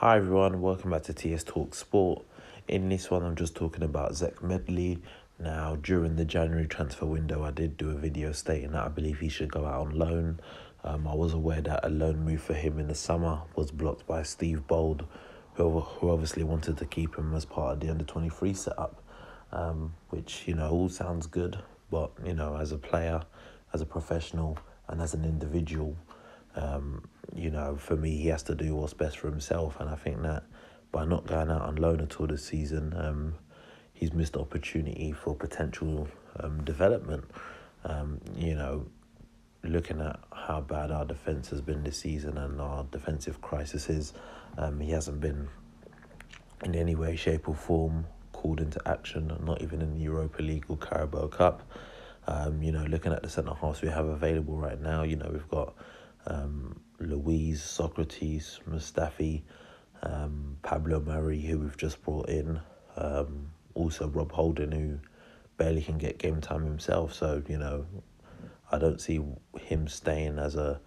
Hi everyone, welcome back to TS Talk Sport. In this one, I'm just talking about Zech Medley. Now, during the January transfer window, I did do a video stating that I believe he should go out on loan. Um, I was aware that a loan move for him in the summer was blocked by Steve Bould, who, who obviously wanted to keep him as part of the under 23 setup, um, which, you know, all sounds good. But, you know, as a player, as a professional, and as an individual, um, you know, for me, he has to do what's best for himself, and I think that by not going out on loan at all this season, um, he's missed the opportunity for potential um, development. Um, you know, looking at how bad our defense has been this season and our defensive crises, um, he hasn't been in any way, shape, or form called into action, not even in the Europa League or Carabao Cup. Um, you know, looking at the centre halves we have available right now, you know, we've got um, Luiz, Sokratis, Mustafi, um, Pablo Marí, who we've just brought in, um, also Rob Holding, who barely can get game time himself. So you know, I don't see him staying as a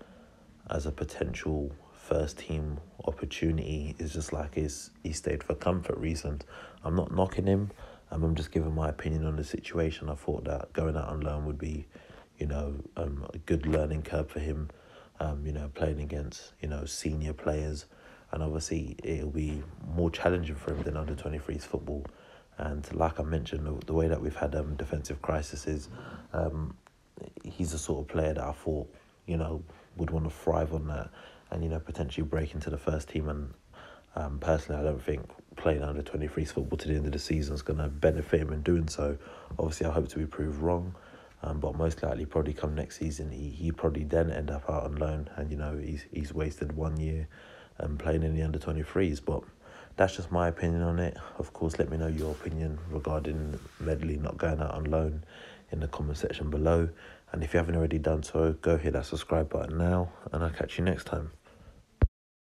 as a potential first team opportunity. It's just like he's he stayed for comfort reasons. I'm not knocking him. Um, I'm just giving my opinion on the situation. I thought that going out on loan would be, you know, um, a good learning curve for him um, you know, playing against, you know, senior players. And obviously, it'll be more challenging for him than under 23s football. And like I mentioned, the, the way that we've had um, defensive crises, um, he's the sort of player that I thought, you know, would want to thrive on that and, you know, potentially break into the first team. And um, personally, I don't think playing under 23s football to the end of the season is going to benefit him in doing so. Obviously, I hope to be proved wrong. Um, but most likely, probably come next season, he he probably then end up out on loan, and you know he's he's wasted one year, um, playing in the under twenty threes. But that's just my opinion on it. Of course, let me know your opinion regarding Medley not going out on loan in the comment section below. And if you haven't already done so, go hit that subscribe button now, and I'll catch you next time.